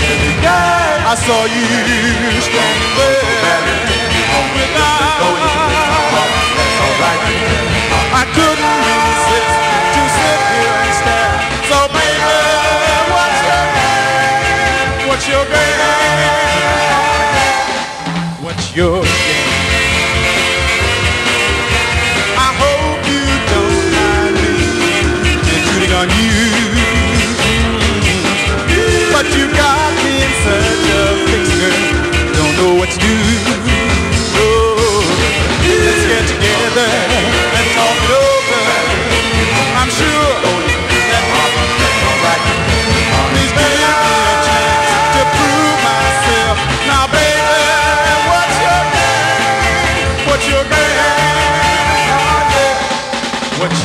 silly game. I saw you standing there I couldn't resist to sit here and stare. So baby, what's your name? What's your game? What's your game?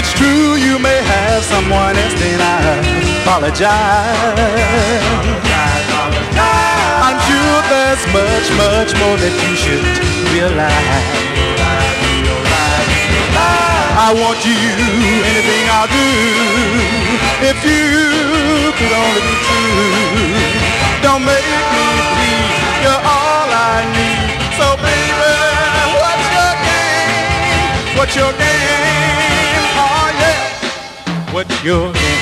It's true you may have someone else, then I apologize. I'm sure there's much, much more that you should realize. I want you, anything I'll do. If you could only be true, don't make me plead. You're all I need. So baby, what's your game? What's your game? what you're.